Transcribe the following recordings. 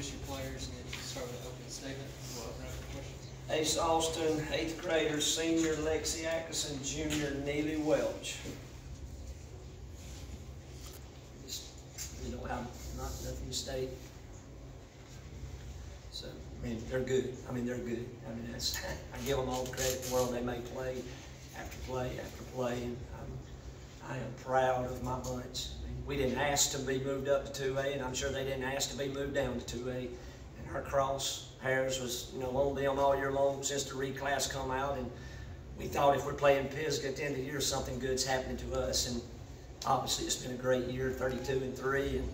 introduce your players, and then start with the opening statement, we'll open up for questions. Ace Austin, eighth grader, senior Lexi Atkinson, junior Neely Welch. Just, We don't have, not, nothing to state. So, I mean, they're good, I mean, they're good, I mean, that's, I give them all the credit in the world, they may play after play after play, and I'm, I am proud of my bunch. We didn't ask to be moved up to two A, and I'm sure they didn't ask to be moved down to two A. And our cross hairs was, you know, on them all year long since the reclass come out, and we thought if we're playing Pisgah at the end of the year, something good's happening to us, and obviously it's been a great year, thirty-two and three, and,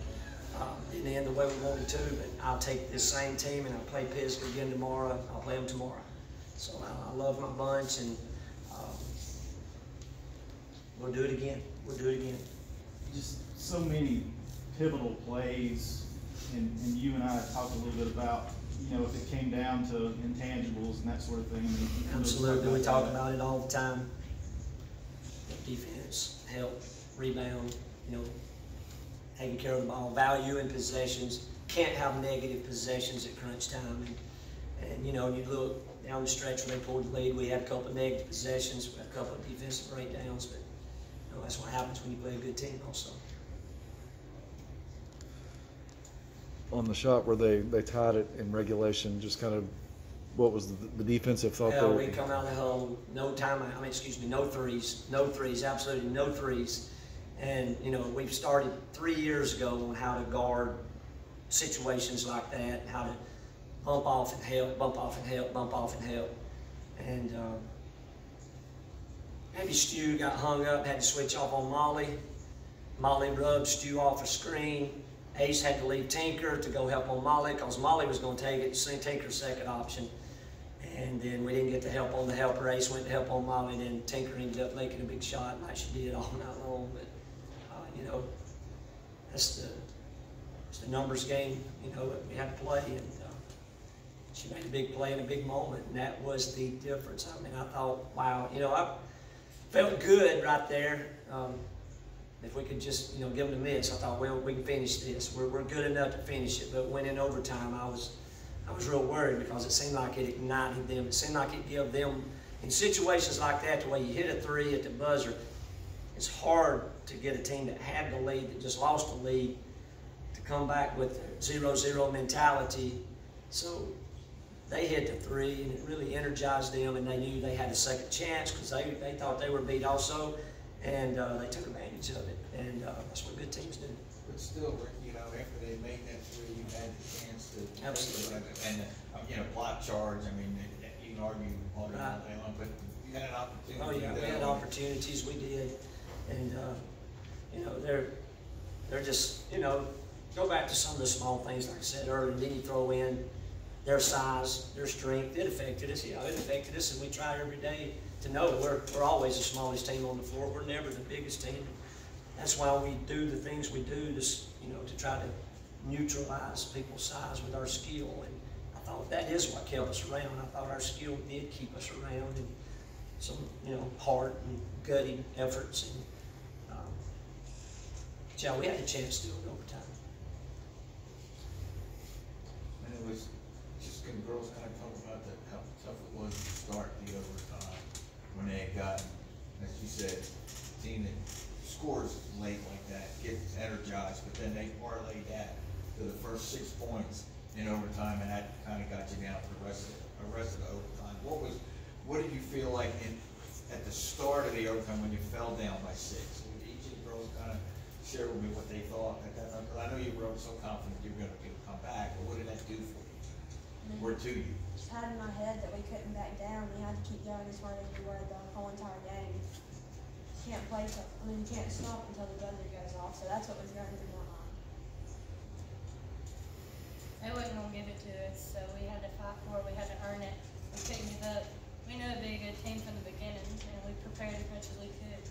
um, didn't end the way we wanted to, but I'll take this same team and I'll play Pisgah again tomorrow, I'll play them tomorrow. So I, I love my bunch, and, we'll do it again, we'll do it again. just so many pivotal plays, and, and you and I have talked a little bit about, you know, if it came down to intangibles and that sort of thing. I Absolutely, we talk about it all the time. Defense, help, rebound, you know, taking care of the ball, value in possessions. Can't have negative possessions at crunch time. And, and you know, you look down the stretch when they pulled the lead, we had a couple of negative possessions, we had a couple of defensive breakdowns, but you know, that's what happens when you play a good team also. on the shot where they, they tied it in regulation, just kind of, what was the, the defensive thought Well, we there? come out of the hole, no time, I mean, excuse me, no threes, no threes, absolutely no threes. And, you know, we've started three years ago on how to guard situations like that, how to bump off and help, bump off and help, bump off and help. And, um, maybe Stu got hung up, had to switch off on Molly. Molly rubbed Stu off a screen. Ace had to leave Tinker to go help on Molly, because Molly was gonna take it, see Tinker's second option. And then we didn't get the help on the helper. Ace went to help on Molly, and then Tinker ended up making a big shot like she did all night long. But, uh, you know, that's the, it's the numbers game, you know, that we had to play. And uh, she made a big play in a big moment, and that was the difference. I mean, I thought, wow, you know, I felt good right there. Um, if we could just, you know, give them a miss, I thought, well, we can finish this. We're, we're good enough to finish it. But when in overtime, I was, I was real worried because it seemed like it ignited them. It seemed like it gave them, in situations like that, the way you hit a three at the buzzer, it's hard to get a team that had the lead, that just lost the lead, to come back with a zero-zero mentality. So they hit the three, and it really energized them, and they knew they had a second chance because they, they thought they were beat also, and uh, they took advantage of it. And uh, that's what good teams do. But still, you know, after they made that three, you had the chance to. Absolutely. And, uh, you know, block charge, I mean, you can argue all day Right. long, but you had an opportunity. Oh, yeah, we had opportunities, we did, and, uh, you know, they're, they're just, you know, go back to some of the small things, like I said earlier, then you throw in their size, their strength, it affected us, yeah, it affected us, and we try every day to know we're, we're always the smallest team on the floor, we're never the biggest team. That's why we do the things we do, to, you know, to try to neutralize people's size with our skill, and I thought that is what kept us around, I thought our skill did keep us around, and some, you know, heart and gutty efforts and, um, yeah, we had a chance to do it overtime. And it was, just can girls kind of talk about that, how tough it was to start the overtime, uh, when they gotten, as you said, team that scores late like that, gets energized, but then they parlay that to the first six points in overtime, and that kind of got you down for the rest of, the rest of the overtime. What was, what did you feel like in, at the start of the overtime when you fell down by six? Would each of the girls kind of share with me what they thought at that, I know you were so confident you were able to come back, but what did that do for you? Or to you? just had in my head that we couldn't back down. We had to keep going as hard as we were the whole entire game. Can't play till, I mean, you can't stop until the buzzer goes off, so that's what was going through my mind. They wasn't gonna give it to us, so we had to fight for it, we had to earn it, we couldn't give up. We knew it'd be a good team from the beginning, and we prepared as much as we could.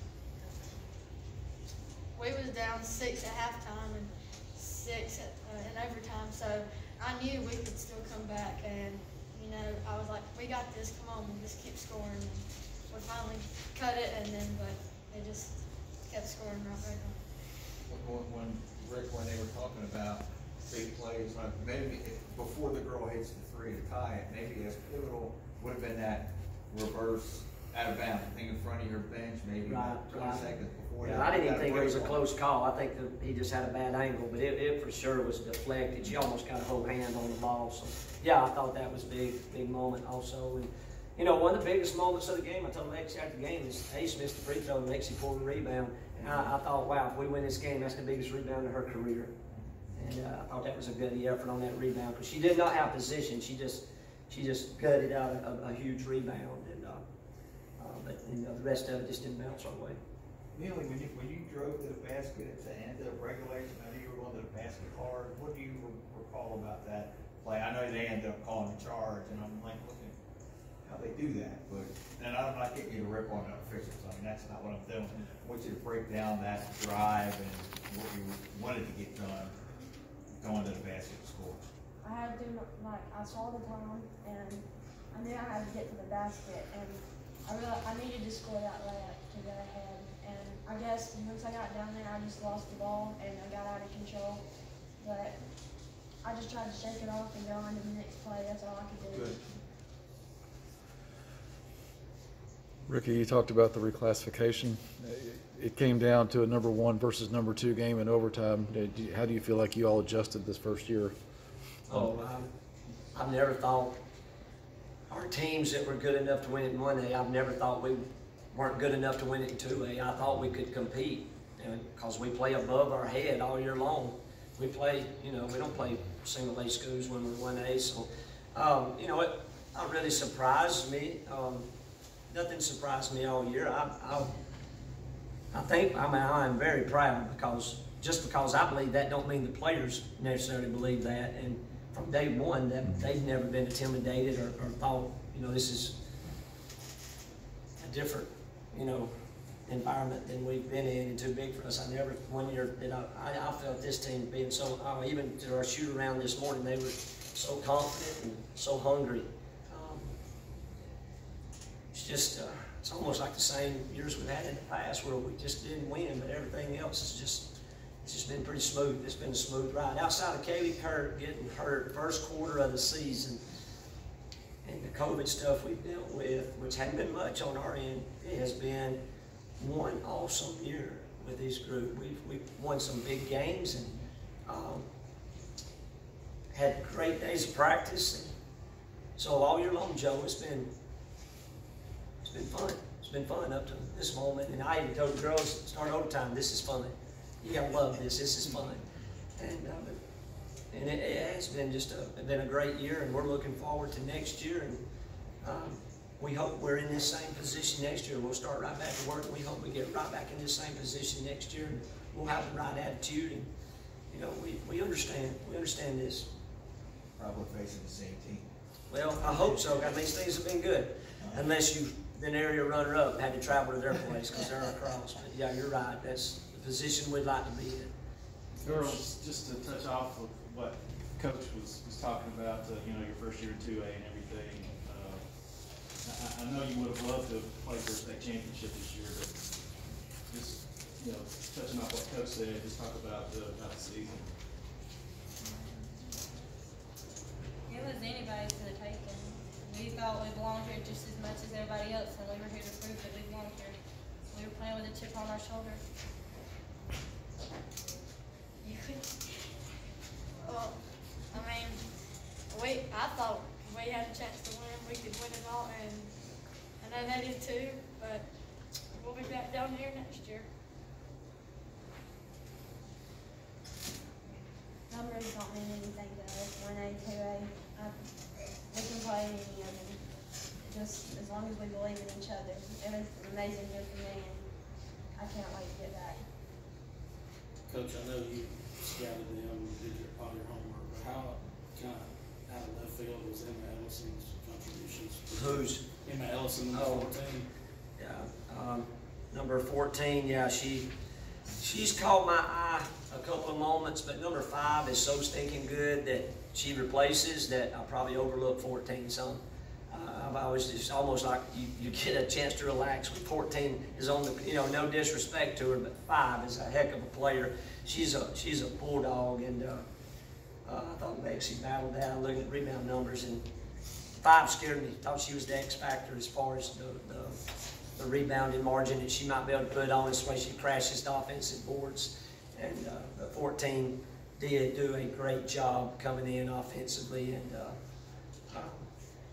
we was down six at halftime and six at, uh, in overtime, so I knew we could still come back and, you know, I was like, we got this, come on, we just keep scoring. And We finally cut it and then, but they just kept scoring right back on. When, when, Rick, when they were talking about big plays, maybe before the girl hits the three to tie it, maybe as pivotal would have been that reverse out of bounds, thing in front of your bench, maybe Right, twenty right. seconds before. Yeah, that- I didn't even think it was a close call. I think that he just had a bad angle, but it, it for sure was deflected. She almost got a whole hand on the ball, so, yeah, I thought that was a big, big moment also. And, you know, one of the biggest moments of the game, I told Lexi after the game, is Ace missed the free throw and Lexi pulled a rebound. And I, I thought, wow, if we win this game, that's the biggest rebound of her career. And, uh, I thought that was a good effort on that rebound, because she did not have position. She just, she just gutted out a, a, huge rebound but, you know, the rest of it just didn't bounce our way. Neely, when you, when you drove to the basket at the end of regulation, I know you were going to the basket hard, what do you re- recall about that play? I know they ended up calling the charge, and I'm like, looking, how they do that, but, and I'm not getting you to rip on the officials, I mean, that's not what I'm doing. I want you to break down that drive and what you wanted to get done, going to the basket to score. I had to do, like, I saw the time and I knew I had to get to the basket and I realized I needed to score that layup to go ahead. And I guess once I got down there, I just lost the ball and I got out of control. But I just tried to shake it off and go on to the next play. That's all I could do. Good. Ricky, you talked about the reclassification. It came down to a number one versus number two game in overtime. How do you feel like you all adjusted this first year? Oh, I, I've never thought our teams that were good enough to win it in one A, I've never thought we weren't good enough to win it in two A. I thought we could compete, because we play above our head all year long. We play, you know, we don't play single A schools when we're one A. So, um, you know, it, it really surprised me. Um, nothing surprised me all year. I, I, I think, I mean, I am very proud because, just because I believe that don't mean the players necessarily believe that. And from day one, that they've never been intimidated or, or thought, you know, this is a different, you know, environment than we've been in and too big for us. I never, one year, did I, I, I felt this team being so, uh, even to our shoot around this morning, they were so confident and so hungry. Um, it's just, uh, it's almost like the same years we've had in the past where we just didn't win, but everything else is just, it's just been pretty smooth. It's been a smooth ride. Outside of Kaylee Kurt getting hurt first quarter of the season and the COVID stuff we've dealt with, which hadn't been much on our end, it has been one awesome year with this group. We've, we've won some big games and, um, had great days of practice. And so all year long, Joe, it's been, it's been fun. It's been fun up to this moment. And I even told the girls, start overtime, this is fun. You gotta love this, this is fun. And, uh, and it, it has been just a, been a great year and we're looking forward to next year. And, um, we hope we're in this same position next year. We'll start right back to work. We hope we get right back in this same position next year. And we'll have the right attitude and, you know, we, we understand, we understand this. Probably facing the same team. Well, I hope so. I mean, things have been good. Unless you, an area runner-up, had to travel to their place because they're across. But yeah, you're right. That's position we'd like to be in. Girls, just to touch off of what Coach was, was talking about, uh, you know, your first year in two A and everything. uh, I, I know you would have loved to play for a state championship this year, but just, you know, touching off what Coach said, just talk about the, about the season. It was anybody's to the taking. We thought we belonged here just as much as everybody else, and we were here to prove that we belonged here. We were playing with a chip on our shoulder. You could, well, I mean, we, I thought we had a chance to win, we could win it all, and I know they did too, but we'll be back down here next year. Numbers don't mean anything to us, one A, two A, I, we can play any of them, just as long as we believe in each other. It was an amazing year for me, and I can't wait to get back. Coach, I know you scouted them, did your, all your homework, but how, kind of out of left field was Emma Ellison's contributions? Who's? Emma Ellison, number Oh. fourteen. Yeah, um, number fourteen, yeah, she, she's caught my eye a couple of moments, but number five is so stinking good that she replaces that I probably overlook fourteen some. I've always, it's almost like you, you get a chance to relax when fourteen is on the, you know, no disrespect to her, but five is a heck of a player. She's a, she's a bulldog and, uh, Uh, I thought Lexi battled that. I looked at rebound numbers and five scared me. Thought she was the X factor as far as the, the, the rebounding margin that she might be able to put on. This way she crashes the offensive boards. And, uh, the fourteen did do a great job coming in offensively and, uh,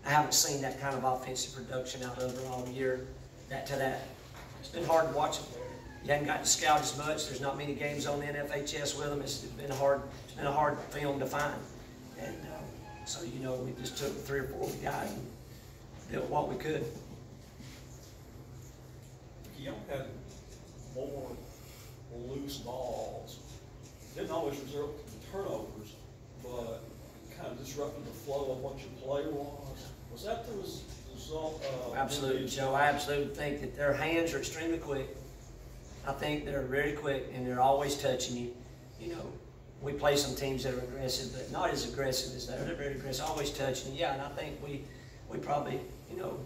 I haven't seen that kind of offensive production out of her all year, that to that. It's been hard to watch them. You haven't gotten to scout as much. There's not many games on the NFHS with them. It's been a hard, it's been a hard film to find. And uh, so, you know, we just took three or four we got and did what we could. Young had more loose balls. Didn't always result in turnovers, but kind of disrupted the flow of what your play was. Was that the result of? Absolutely, Joe. I absolutely think that their hands are extremely quick. I think they're very quick and they're always touching you. You know, we play some teams that are aggressive, but not as aggressive as they're. They're very aggressive, always touching. Yeah, and I think we, we probably, you know,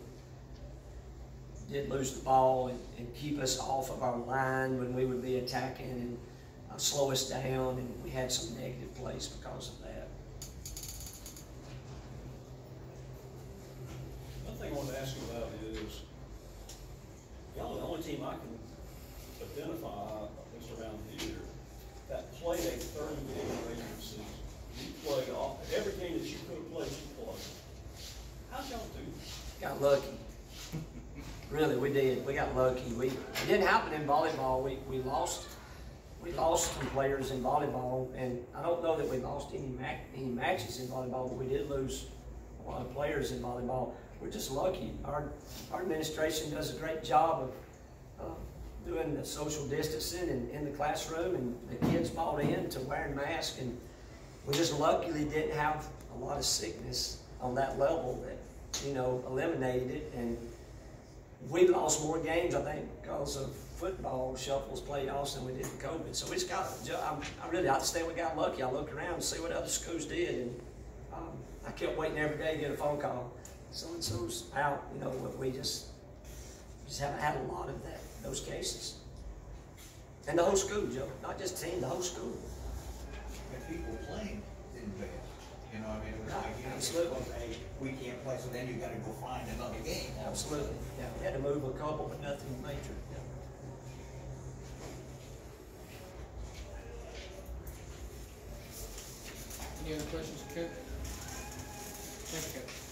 did lose the ball and, and keep us off of our line when we would be attacking and uh, slow us down, and we had some negative plays because of that. One thing I wanted to ask you about is, y'all are the only team I can identify, at least around here, that played a thirty game regular season. You played all, every game that you could have played, you played. How'd y'all do? Got lucky. Really, we did. We got lucky. We, it didn't happen in volleyball. We, we lost, we lost some players in volleyball, and I don't know that we lost any any matches in volleyball, but we did lose a lot of players in volleyball. We're just lucky. Our, our administration does a great job of, uh, doing the social distancing in, the classroom, and the kids bought in to wearing masks, and we just luckily didn't have a lot of sickness on that level that, you know, eliminated it, and we lost more games, I think, because of football shuffles playoffs than we did in COVID. So we just got, I'm, I really, I just think we got lucky. I looked around and see what other schools did, and um, I kept waiting every day to get a phone call. So and so's out, you know. but We just just haven't had a lot of that those cases. And the whole school, Joe, not just team, the whole school. And people playing didn't pay. You know, I mean, it was Right, like, you know, absolutely. you're supposed hey, we can't play, so then you gotta go find another game. Absolutely. Yeah, we had to move a couple, but nothing major. Yeah. Any other questions, Coach? Thank you, Coach.